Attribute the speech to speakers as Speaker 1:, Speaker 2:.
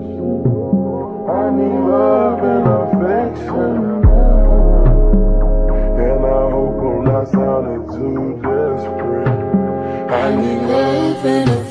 Speaker 1: I need love and affection. And I hope I'm not sounding too desperate. I need love and affection.